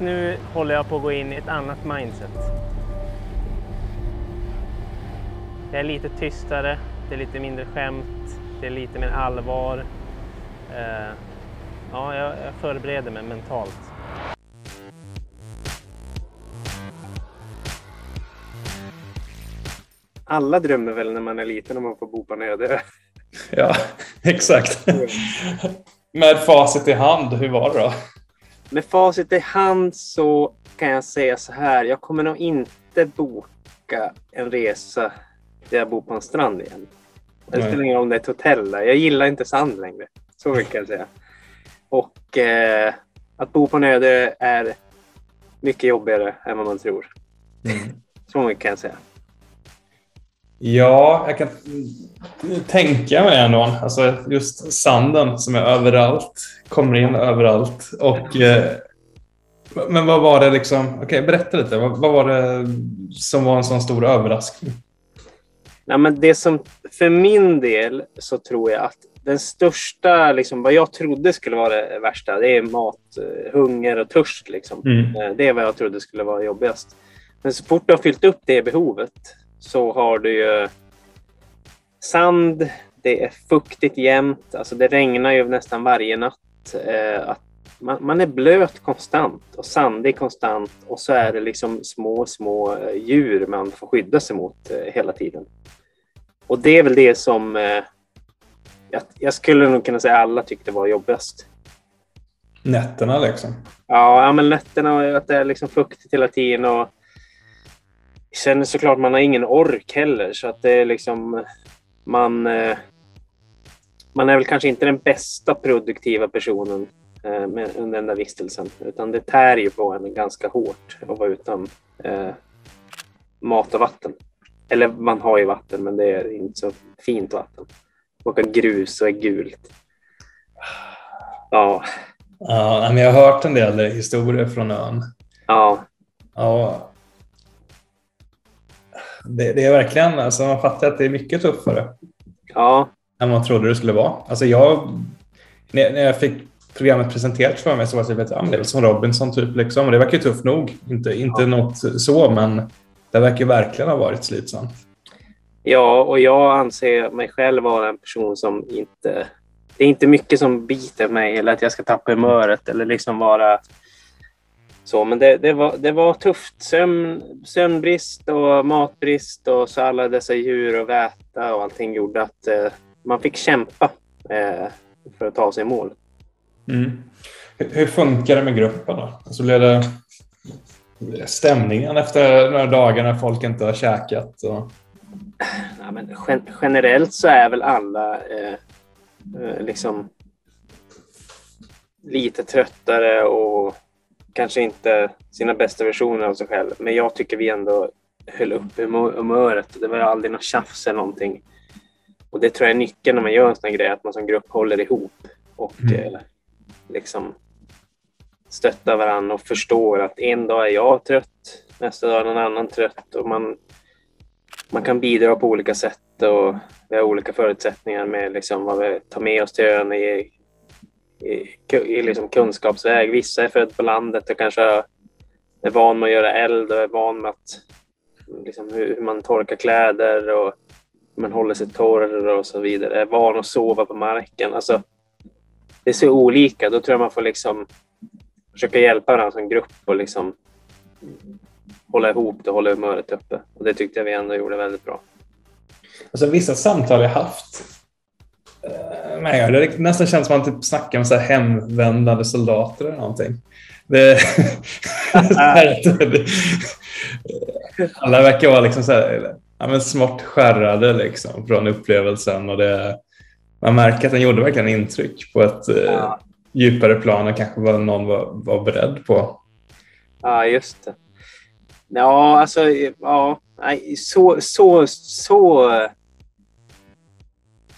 nu håller jag på att gå in i ett annat mindset. Det är lite tystare, det är lite mindre skämt, det är lite mer allvar. Eh, ja, jag, jag förbereder mig mentalt. Alla drömmer väl när man är liten om man får bo på en öde Ja, exakt. Med facit i hand, hur var det då? Med facit i hand så kan jag säga så här. Jag kommer nog inte boka en resa där jag bor på en strand igen. Det spelar ingen roll om det är ett hotell där. Jag gillar inte sand längre. Så mycket kan jag säga. Och eh, att bo på en öde är mycket jobbigare än vad man tror. Mm. Så mycket kan jag säga. Ja, jag kan tänka mig ändå. Alltså just sanden som är överallt, kommer in överallt. Och, eh, men vad var det liksom, okay, berätta lite, vad, vad, var det som var en sån stor överraskning? Ja, men det som, för min del så tror jag att den största, liksom, vad jag trodde skulle vara det värsta, det är mat, eh, hunger och törst. Liksom. Mm. Eh, det är vad jag trodde skulle vara jobbigast. Men så fort du har fyllt upp det behovet så har du ju sand, det är fuktigt jämt, alltså det regnar ju nästan varje natt. Eh, man, man, är blöt konstant och sandig konstant och så är det liksom små, små eh, djur man får skydda sig mot eh, hela tiden. Och det är väl det som eh, jag, jag, skulle nog kunna säga alla tyckte var jobbigast. Nätterna liksom? Ja, ja men nätterna och att det är liksom fuktigt hela tiden och känner såklart man har ingen ork heller så att det är liksom man eh, man är väl kanske inte den bästa produktiva personen eh, med, under den där vistelsen utan det tär ju på en ganska hårt att vara utan eh, mat och vatten. Eller man har ju vatten men det är inte så fint vatten. Åka grus och är gult. Ja. Ja, men jag har hört en del historier från ön. Ja. Ja, det, det, är verkligen, alltså man fattar att det är mycket tuffare. Ja. Än man trodde det skulle vara. Alltså jag, när, jag fick programmet presenterat för mig så var det, ja, det är som Robinson typ. Liksom. Och det verkar ju tufft nog. Inte, inte ja. något så, men det verkar verkligen ha varit slitsamt. Ja, och jag anser mig själv vara en person som inte... Det är inte mycket som biter mig eller att jag ska tappa humöret eller liksom vara så, men det, det, var, det var tufft. Sömn, sömnbrist och matbrist och så alla dessa djur och väta och allting gjorde att eh, man fick kämpa eh, för att ta sig i mål. Mm. Hur, hur funkar det med gruppen då? Alltså blev det stämningen efter några dagar när folk inte har käkat? Och... Ja, men gen generellt så är väl alla eh, eh liksom lite tröttare och kanske inte sina bästa versioner av sig själv, men jag tycker vi ändå höll upp humöret. Det var aldrig något tjafs eller någonting. Och det tror jag är nyckeln när man gör en sån här grej, att man som grupp håller ihop och mm. eh, liksom stöttar varandra och förstår att en dag är jag trött, nästa dag är någon annan trött och man, man kan bidra på olika sätt och vi har olika förutsättningar med liksom vad vi tar med oss till ön i Eh, i, i liksom kunskapsväg. Vissa är födda på landet och kanske är van med att göra eld och är van med att, liksom, hur, hur man torkar kläder och hur man håller sig torr och så vidare. Är van att sova på marken. Alltså, det är så olika. Då tror jag man får liksom försöka hjälpa varandra som grupp och liksom hålla ihop det och hålla humöret uppe. Och det tyckte jag vi ändå gjorde väldigt bra. Alltså, vissa samtal jag haft Nej, det nästan känns som att man typ snackar med så här hemvändande soldater eller någonting. Det, alla verkar vara liksom så här, ja, men smått skärrade liksom från upplevelsen och det, man märker att den gjorde verkligen intryck på ett eh, ja. djupare plan än kanske vad någon var, var beredd på. Ja, just det. Ja, alltså, ja, så, så, så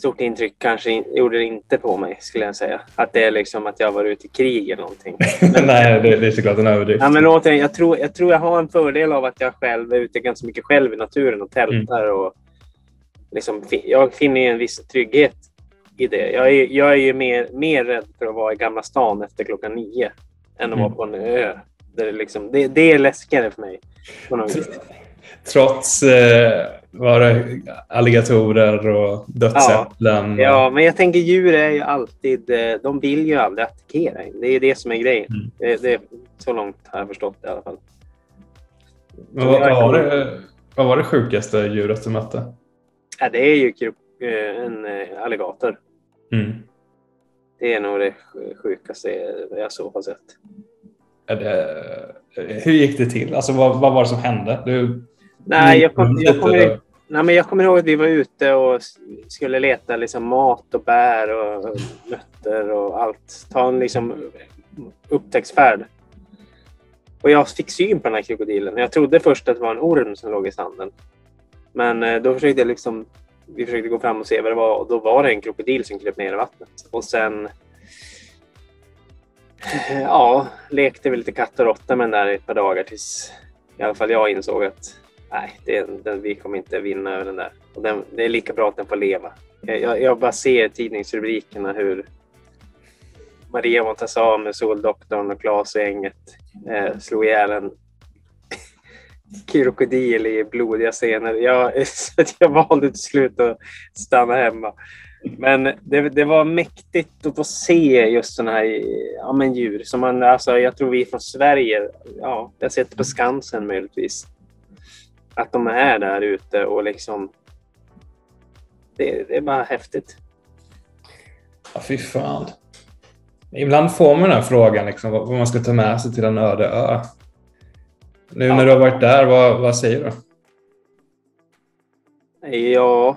stort intryck kanske gjorde det inte på mig, skulle jag säga. Att det är liksom att jag var ute i krig eller någonting. Men, Nej, det, det är såklart en överdrift. Ja, men återigen, jag, tror, jag tror jag har en fördel av att jag själv är ute ganska mycket själv i naturen och tältar. Mm. Och liksom, jag finner en viss trygghet i det. Jag är, jag är ju mer, mer rädd för att vara i Gamla stan efter klockan nio än att mm. vara på en ö Det är, liksom, det, det är läskigare för mig. Trots eh, var det alligatorer och dödsäpplen. Ja. ja, men jag tänker djur är ju alltid... eh, De vill ju aldrig attackera. Det är det som är grejen. Mm. Det, det, så långt har jag förstått det i alla fall. Men vad, vad, var det, vad var det sjukaste djuret du mötte? Ja, det är ju eh, en eh, alligator. Mm. Det är nog det sj- sjukaste jag så har sett. Det, hur gick det till? Alltså, vad, vad var det som hände? Du, Nej, jag, kom, jag, Lite kommer, nej, men jag kommer ihåg att vi var ute och skulle leta liksom mat och bär och nötter och allt. Ta en liksom upptäcktsfärd. Och jag fick syn på den här krokodilen. Jag trodde först att det var en orm som låg i sanden. Men eh, då försökte jag liksom, vi försökte gå fram och se vad det var och då var det en krokodil som kröp ner i vattnet. Och sen ja, lekte vi lite katt och råtta med den där i ett par dagar tills i alla fall jag insåg att nej, det, den, vi kommer inte vinna över den där. Och den, det är lika bra att den får leva. Jag, jag, bara ser tidningsrubrikerna hur Maria Montazami, Soldoktorn och Klas och gänget eh, slog ihjäl en krokodil i blodiga scener. Jag, så att jag valde till slut att stanna hemma. Men det, det var mäktigt att få se just sådana här ja, men djur. Som man, alltså, jag tror vi från Sverige, ja, jag har sett på Skansen möjligtvis. Att de är där ute och liksom... Det, det är bara häftigt. Ja, fy fan. Ibland får man den här frågan liksom, vad man ska ta med sig till en öde ö. Nu Ja. när du har varit där, vad, vad säger du? Ja...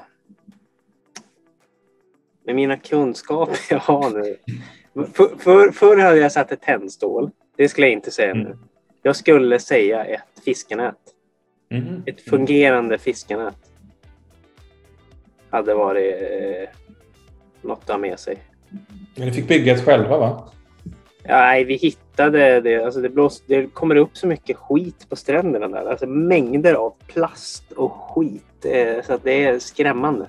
Med mina kunskaper jag har nu. För, för, förr hade jag satt ett tändstål. Det skulle jag inte säga nu. Mm. Jag skulle säga ett fiskenät. Mm. Ett fungerande fiskenät. Hade varit eh, något att ha med sig. Men ni fick bygga ett själva va? Ja, nej, vi hittade det. Alltså det, blås, det kommer upp så mycket skit på stränderna där. Alltså mängder av plast och skit. Eh, så att det är skrämmande.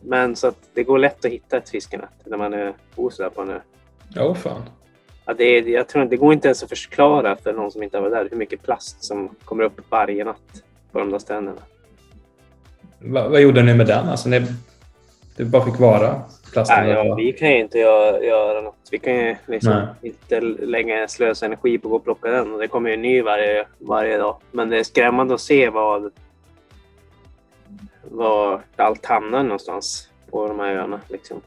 Men så att det går lätt att hitta ett fiskenät när man är på en ö. Ja, fan. Ja, det, är, jag tror, det går inte ens att förklara för någon som inte har varit där hur mycket plast som kommer upp varje natt på de där stränderna. Va, vad gjorde ni med den? Alltså, ni, det bara fick vara plasten? Nej, ja, vi kan ju inte göra, göra något. Vi kan ju liksom inte lägga slösa energi på att gå och plocka den. Och det kommer ju en ny varje, varje dag. Men det är skrämmande att se vad, var allt hamnar någonstans på de här öarna. Liksom.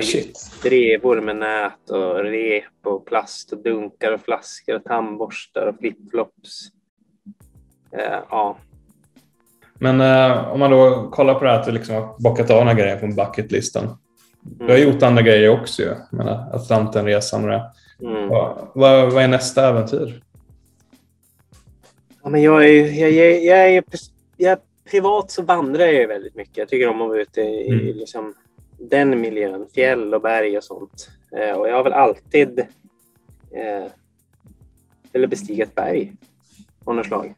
Shit. Drevor med nät och rep och plast och dunkar och flaskor och tandborstar och flipflops. Eh, ja, Men eh, om man då kollar på det här att du liksom har bockat av några grejer från bucketlistan. Du har mm, gjort andra grejer också ju. Atlantenresan och det. mm. Vad, vad, vad är nästa äventyr? Ja, men jag, är, jag, jag, jag, är, jag är privat så vandrar jag väldigt mycket. Jag tycker om att vara ute i Mm. liksom, den miljön, fjäll och berg och sånt. Eh, och jag har väl alltid eh, eller bestiga ett berg av något slag.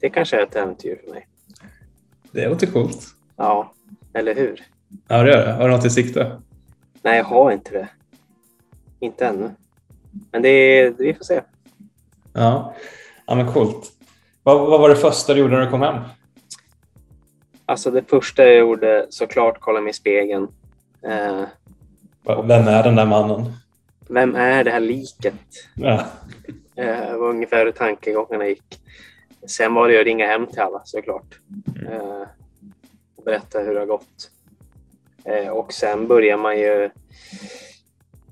Det kanske är ett äventyr för mig. Det låter coolt. Ja, eller hur? Ja, det gör det. Har du något i sikte? Nej, jag har inte det. Inte ännu. Men det, vi får se. Ja, ja men coolt. Vad, vad var det första du gjorde när du kom hem? Alltså det första jag gjorde såklart kolla mig i spegeln. Eh, Vem är den där mannen? vem är det här liket? Ja. Eh, var ungefär hur tankegångarna gick. Sen var det ju att ringa hem till alla såklart. Eh, och berätta hur det har gått. Eh, och sen börjar man ju...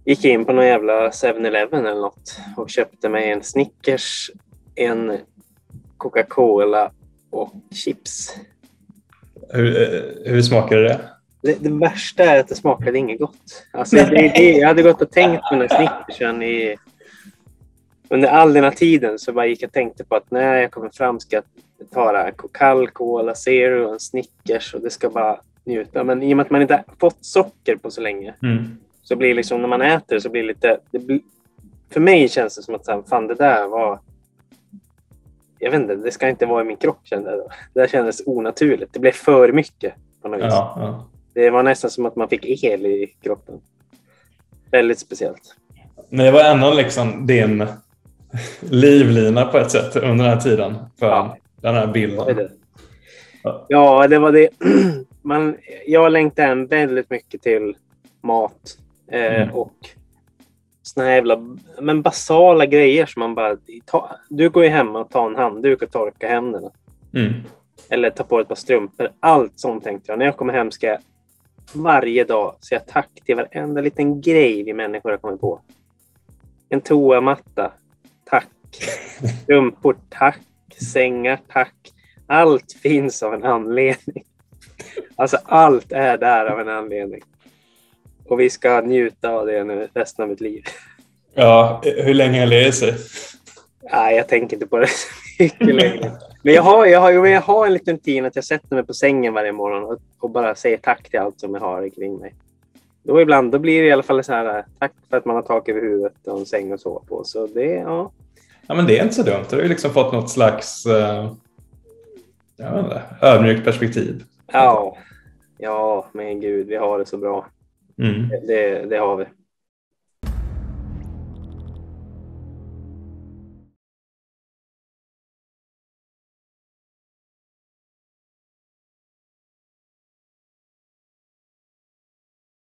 Gick in på någon jävla 7-Eleven eller något och köpte mig en Snickers, en Coca-Cola och chips. Hur, hur smakade det? Det, det värsta är att det smakade inget gott. Alltså, det, det, jag hade gått och tänkt på den här Snickersen i... Under all den här tiden så bara gick jag och tänkte på att när jag kommer fram ska jag ta Coca Cola Zero och en Snickers och det ska bara njuta. Men i och med att man inte har fått socker på så länge Mm. så blir det liksom när man äter så blir det lite... Det blir, för mig känns det som att fan det där var... Jag vet inte, det ska inte vara i min kropp kände jag då. Det där kändes onaturligt. Det blev för mycket på något vis. Ja, ja. Det var nästan som att man fick el i kroppen. Väldigt speciellt. Men det var ändå liksom din livlina på ett sätt under den här tiden för Ja. den här bilden. det. Ja. Det var det. Man, jag längtar än väldigt mycket till mat eh, Mm. och såna här jävla men basala grejer som man bara... Ta, du går ju hem och tar en handduk och torkar händerna. Mm. Eller ta på ett par strumpor. Allt sånt tänkte jag. När jag kommer hem ska jag varje dag säga tack till varenda liten grej vi människor har kommit på. En toamatta. Tack. Strumpor. Tack. Sängar. Tack. Allt finns av en anledning. Alltså allt är där av en anledning. Och vi ska njuta av det nu resten av mitt liv. Ja, hur länge i sig? Nej, jag tänker inte på det så mycket längre. Men jag har, jag, har, jag har en liten rutin att jag sätter mig på sängen varje morgon och, och bara säger tack till allt som jag har kring mig. Då ibland då blir det i alla fall så här, tack för att man har tak över huvudet och en säng att sova på. Så det, ja. Ja, men det är inte så dumt. Du har ju liksom fått något slags eh, ödmjukt perspektiv. Ja, ja, men gud, vi har det så bra. Mm. Det, det har vi.